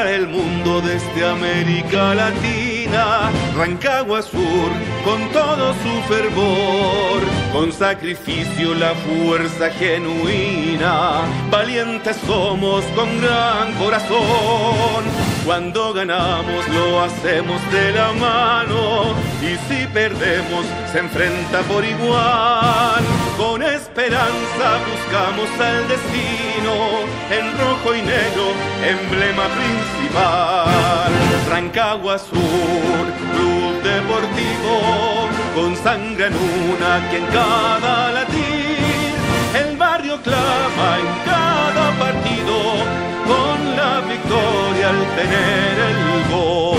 el mundo desde América Latina, Rancagua Sur, con todo su fervor, con sacrificio la fuerza genuina, valientes somos con gran corazón. Cuando ganamos lo hacemos de la mano y si perdemos se enfrenta por igual. Con esperanza buscamos al destino emblema principal. Rancagua Sur, Club Deportivo, con sangre en una que en cada latir. El barrio clama en cada partido con la victoria al tener el gol.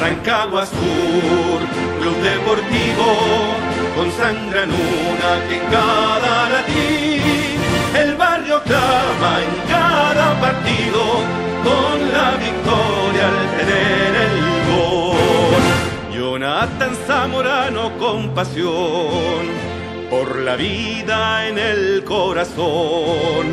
Rancagua Sur, Club Deportivo, con sangre en una que en cada Jonathan Zamorano con pasión por la vida en el corazón.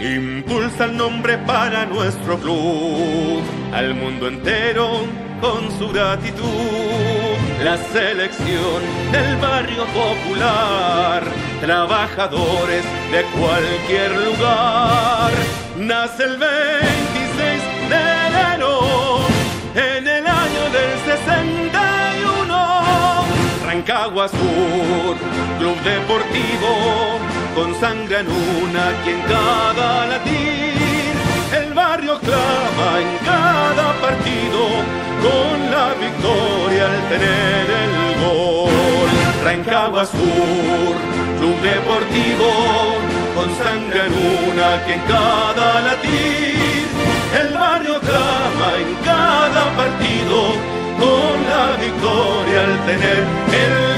Impulsa el nombre para nuestro club, al mundo entero con su gratitud. La selección del barrio popular, trabajadores de cualquier lugar. Nace el 26 Rancagua Sur, Club Deportivo, con sangre en una que en cada latir. El barrio clama en cada partido con la victoria al tener el gol. Rancagua Sur, Club Deportivo, con sangre en una que en cada latir. Clama en